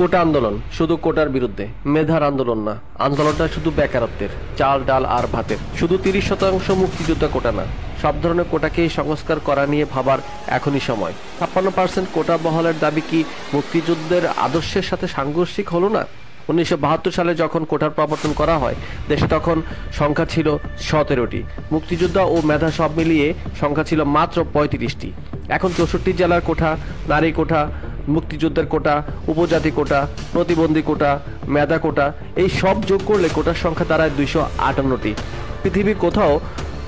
কোটা আন্দোলন, শুধু কোটার বিরুদ্ধে। মেধার আন্দোলন না, আন্দোলনটা শুধু বেকারত্বের, চাল, ডাল আর ভাতের। শুধু তিরিশ শতাংশ মুক্তিযোদ্ধা কোটা না, সব ধরনের কোটাকেই সংস্কার করা নিয়ে ভাবার এখনই সময়। ছাপ্পান্ন পার্সেন্ট কোটা বহালের দাবি কি মুক্তিযুদ্ধের আদর্শের সাথে সাংঘর্ষিক হলো না? উনিশশো বাহাত্তর সালে যখন কোটার প্রবর্তন করা হয়, দেশে তখন সংখ্যা ছিল সতেরোটি। মুক্তিযোদ্ধা ও মেধা সব মিলিয়ে সংখ্যা ছিল মাত্র পঁয়ত্রিশটি। এখন চৌষট্টি জেলার কোঠা, নারী কোঠা মুক্তিযুদ্ধের কোটা, উপজাতি কোটা, প্রতিবন্ধী কোটা, মেধা কোটা, এই সব যোগ করলে কোটার সংখ্যা দাঁড়ায় দুইশো আটান্নটি। পৃথিবীর কোথাও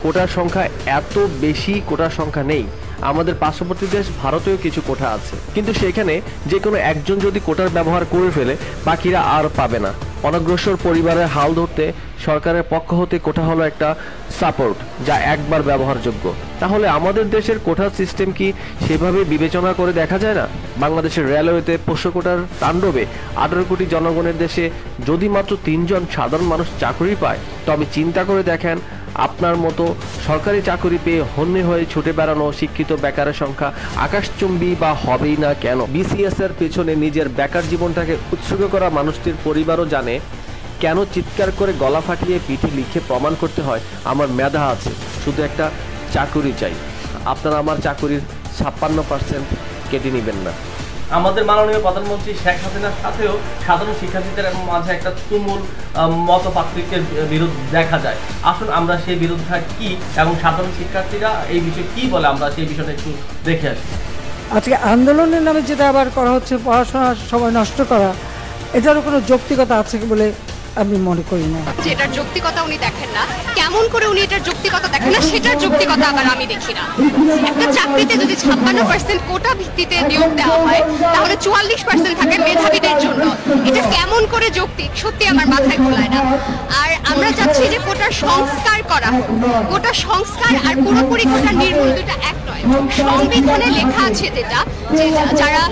কোটার সংখ্যা এত বেশি কোটার সংখ্যা নেই। আমাদের পার্শ্ববর্তী দেশ ভারতেও কিছু কোঠা আছে। কিন্তু সেখানে যে কোনো একজন যদি কোটার ব্যবহার করে ফেলে, বাকিরা আর পাবে না। অনগ্রসর পরিবারের হাল ধরতে সরকারের পক্ষ হতে কোঠা হলো একটা সাপোর্ট যা একবার ব্যবহারযোগ্য। তাহলে আমাদের দেশের কোঠার সিস্টেম কি সেভাবে বিবেচনা করে দেখা যায় না? বাংলাদেশের রেলওয়েতে পোষ্য কোটার তাণ্ডবে আঠারো কোটি জনগণের দেশে যদি মাত্র তিনজন সাধারণ মানুষ চাকরি পায়, তবে চিন্তা করে দেখেন আপনার মতো সরকারি চাকরি পেয়ে হন্যে হয়ে ছুটে বেড়ানো শিক্ষিত বেকারের সংখ্যা আকাশচুম্বী বা হবেই না কেন? বিসিএস এর পেছনে নিজের বেকার জীবনটাকে উৎসর্গ করা মানুষটির পরিবারও জানে কেন চিৎকার করে গলা ফাটিয়ে পিঠে লিখে প্রমাণ করতে হয়। আমার মেধা আছে, শুধু একটা চাকুরি চাই। আপনারা আমার চাকুরির ছাপ্পান্ন পার্সেন্ট কেটে নেবেন না। আমাদের মাননীয় প্রধানমন্ত্রী শেখ হাসিনার সাথেও সাধারণ শিক্ষার্থীদের মাঝে একটা তুমুল মত পার্থক্যের বিরোধ দেখা যায়। আসুন আমরা সেই বিরোধটা কি এবং সাধারণ শিক্ষার্থীরা এই বিষয়ে কি বলে আমরা সেই বিষয়টা একটু দেখে আসি। আজকে আন্দোলনের নামে যেটা আবার করা হচ্ছে, পড়াশোনার সময় নষ্ট করা, এটারও কোনো যৌক্তিকতা আছে বলে আমি মনে করি না। এটার যৌক্তিকতা উনি দেখেন না, কেমন করে উনি এটার যৌক্তিকতা দেখেন না, সেটার যৌক্তিকতা আবার আমি দেখি না। একটা চাকরিতে যদি ছাপ্পান্ন পার্সেন্ট কোটা ভিত্তিতে নিয়োগ দেওয়া হয়, তাহলে চুয়াল্লিশ পার্সেন্ট থাকে জন্য এটা কেমন করে যৌক্তিক? সত্যি আমার মাথায় ঘোলায় না। আর আমরা চাচ্ছি যে কোটার সংস্কার করা হোক। সংস্কার আর পুরোপুরি কোটা নির্মূল দুটা এক নয়। সংবিধানে লেখা আছে যেটা, যে যারা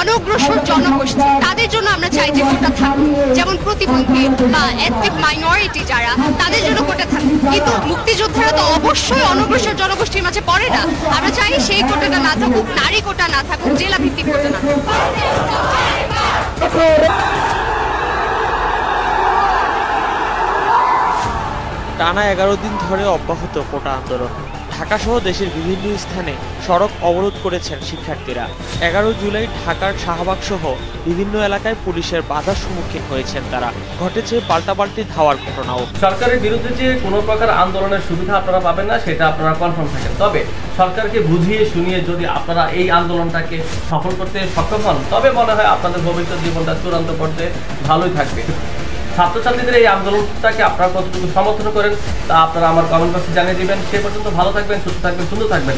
অনগ্রসর জনগোষ্ঠী, তাদের জন্য আমরা চাই যে কোটা থাকুক। যেমন প্রতিবন্ধী বা এথনিক মাইনরিটি যারা, তাদের জন্য কোটা থাকুক। কিন্তু মুক্তিযোদ্ধারা তো অবশ্যই অনগ্রসর জনগোষ্ঠীর মাঝে পড়ে না। আমরা চাই সেই কোটাটা না থাকুক, নারী কোটা না থাকুক জেলা ভিত্তিক কোটা না থাকুক। টানা এগারো দিন ধরে অব্যাহত কোটা আন্দোলন। ঢাকা সহ দেশের বিভিন্ন স্থানে সড়ক অবরোধ করেছেন শিক্ষার্থীরা। এগারো জুলাই ঢাকার শাহবাগ সহ বিভিন্ন এলাকায় পুলিশের বাধার সম্মুখীন হয়েছেন তারা। ঘটেছে পাল্টাপাল্টি ধাওয়ার ঘটনাও। সরকারের বিরুদ্ধে যে কোনো প্রকার আন্দোলনের সুবিধা আপনারা পাবেন না, সেটা আপনারা কনফার্ম থাকেন। তবে সরকারকে বুঝিয়ে শুনিয়ে যদি আপনারা এই আন্দোলনটাকে সফল করতে সক্ষম হন, তবে মনে হয় আপনাদের ভবিষ্যৎ জীবনটা চূড়ান্ত করতে ভালোই থাকবে। ছাত্রছাত্রীদের এই আন্দোলনটাকে আপনারা কতটুকু সমর্থন করেন তা আপনারা আমার কমেন্ট বক্সে জানিয়ে দেবেন। সে পর্যন্ত ভালো থাকবেন, সুস্থ থাকবেন, সুন্দর থাকবেন।